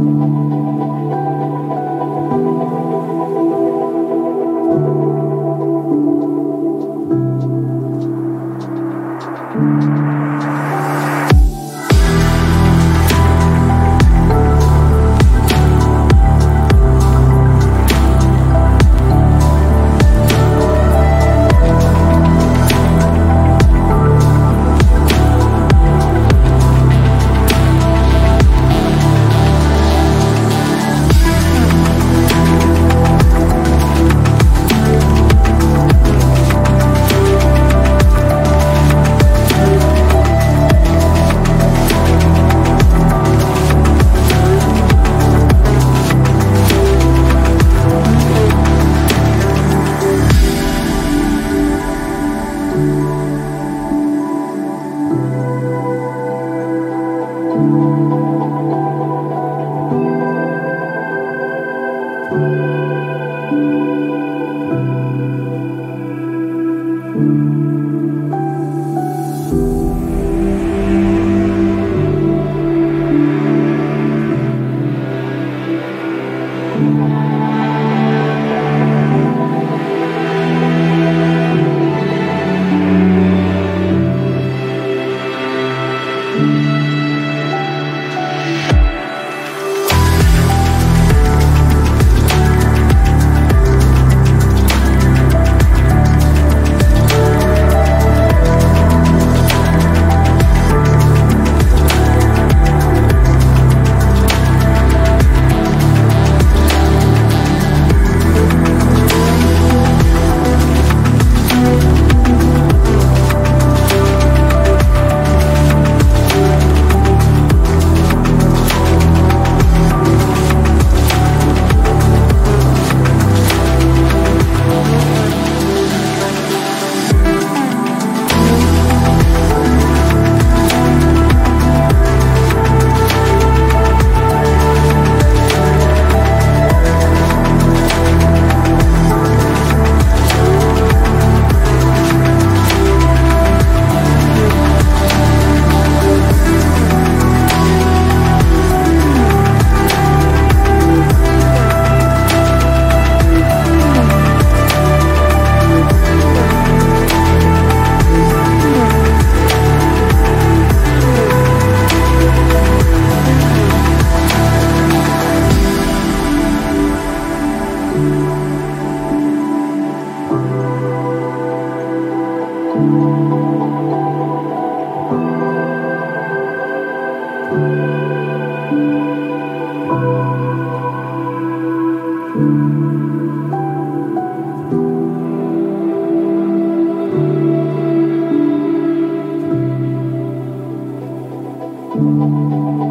Música Música